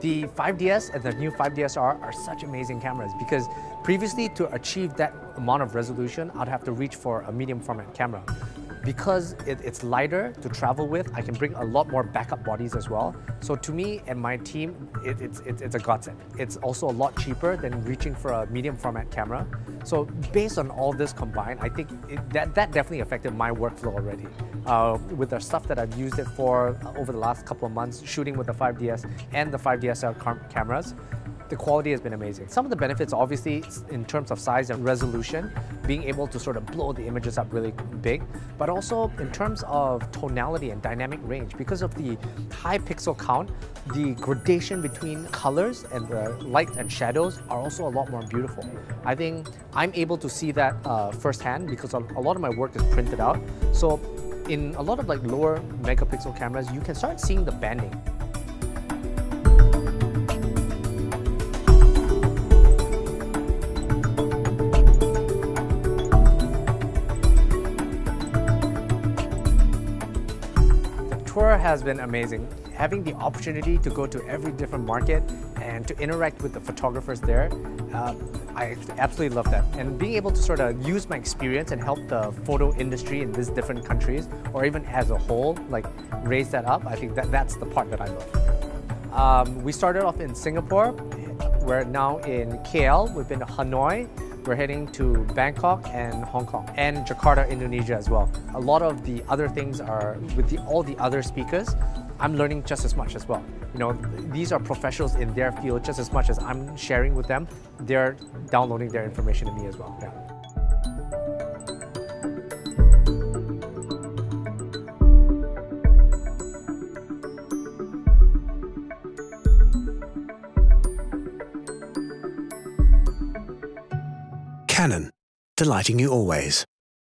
The 5DS and the new 5DSR are such amazing cameras because previously to achieve that amount of resolution, I'd have to reach for a medium format camera. Because it, it's lighter to travel with, I can bring a lot more backup bodies as well. So to me and my team, it, it's, it's, it's a godsend. It's also a lot cheaper than reaching for a medium format camera. So based on all this combined, I think it, that, that definitely affected my workflow already. Uh, with the stuff that I've used it for over the last couple of months, shooting with the 5DS and the 5DSR cameras, the quality has been amazing. Some of the benefits, obviously, in terms of size and resolution, being able to sort of blow the images up really big, but also in terms of tonality and dynamic range. Because of the high pixel count, the gradation between colors and the light and shadows are also a lot more beautiful. I think I'm able to see that uh, firsthand because a lot of my work is printed out. So in a lot of like lower megapixel cameras, you can start seeing the banding. Tour has been amazing. Having the opportunity to go to every different market and to interact with the photographers there, uh, I absolutely love that. And being able to sort of use my experience and help the photo industry in these different countries, or even as a whole, like raise that up, I think that that's the part that I love. Um, we started off in Singapore. We're now in KL. We've been to Hanoi. We're heading to Bangkok and Hong Kong and Jakarta, Indonesia as well. A lot of the other things are with the, all the other speakers. I'm learning just as much as well. You know, these are professionals in their field just as much as I'm sharing with them. They're downloading their information to me as well. Yeah. Canon, delighting you always.